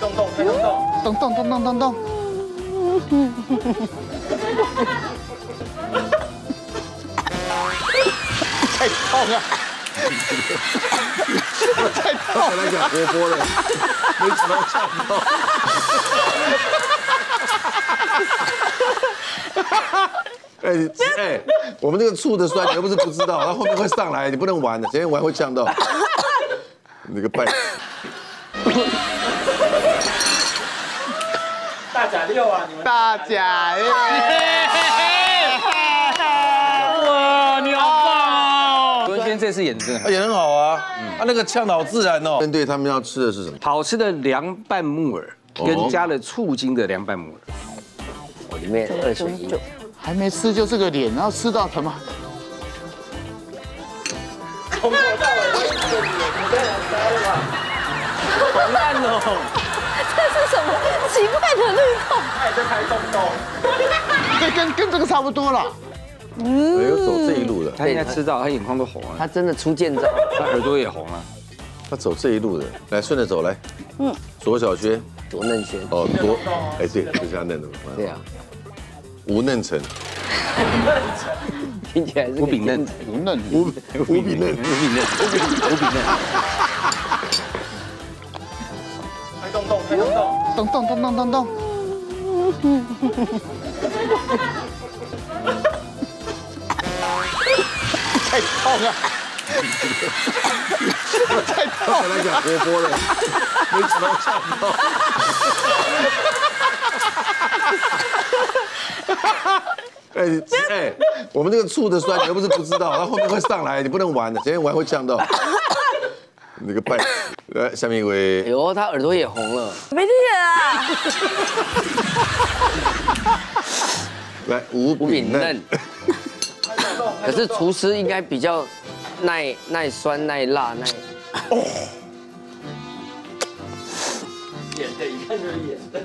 动动，开动动，咚咚咚咚咚咚。太痛了！太痛本来讲活泼的，没想到呛到。哎你哎，我们这个醋的酸，你又不是不知道，它后面会上来，你不能玩的，今天玩会呛到。你这个败，大甲六啊，你们大甲六！哇，你好棒哦！文轩这次演的真的很也很好啊。他那个呛的好自然哦。针对他们要吃的是什么？好吃的凉拌木耳，跟加了醋精的凉拌木耳。我里面二选一，还没吃就这个脸，然后吃到什么？从头到尾你在哪呆了吧？好烂哦！这是什么奇怪的律动？他也在开动动。对，跟跟这个差不多了。没有走这一路的，他应该吃到，他眼眶都红了，他真的出剑招，他耳朵也红了。他走这一路的。来，顺着走来。嗯。左小轩，左嫩轩，哦，左，哎，对，就是他嫩的嘛。对啊，吴嫩成，听起来是无比嫩，不嫩，吴吴比嫩，无比嫩，无比无比嫩。咚咚咚咚咚咚。太痛了！太痛本来讲活泼的，没想到呛到。哎哎，我们这个醋的酸，你又不是不知道，它后面会上来，你不能玩的，今天玩会呛到。你个败，来下面一位哎，呦，他耳朵也红了，没听见啊！来吴无比炳嫩嫩，，可是厨师应该比较耐耐酸、耐辣、耐。演的，一看就是演的。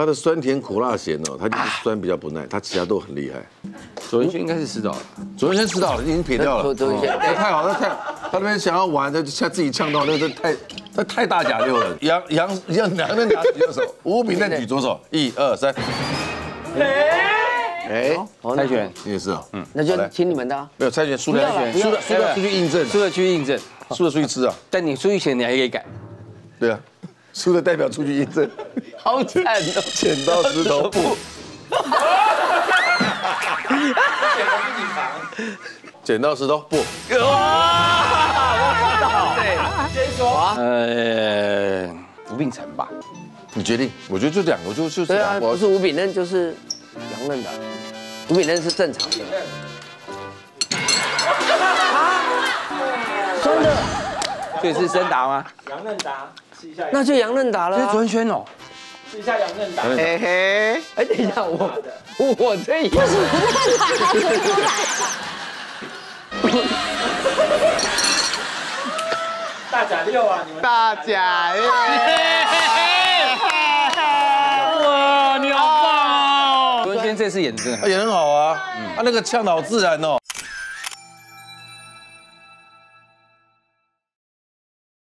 它的酸甜苦辣咸哦，它就是酸比较不耐，它其他都很厉害。左文轩应该是吃到了，昨天先知道了，已经撇掉了。昨昨天。哎，太好了，太他那边想要玩，他就吓自己呛到，那个太他太大假六了。杨杨杨两个人拿举右手，吴炳嫩举左手，一二三。哎，哦猜拳，你也是啊，嗯，那就听你们的啊。没有猜拳输了，输了。输了出去印证，输了去印证，输了出去吃啊，但你出去前你还可以改。对啊，输的代表出去印证，好惨哦！剪刀石头布，剪刀石头布，哇！对，先说呃，吴秉承吧，你决定，我觉得就两个，我就就是对啊，不是无比嫩就是杨嫩的，无比嫩是正常的。真的，这是森达吗？杨嫩达，试一下，那就杨嫩达了啊。这是左文轩哦，试一下杨嫩达。嘿嘿，哎，等一下，我我这也是大甲六啊，你们大甲六！哇，你好棒哦！左文轩这次演的也很好啊，他那个呛的好自然哦。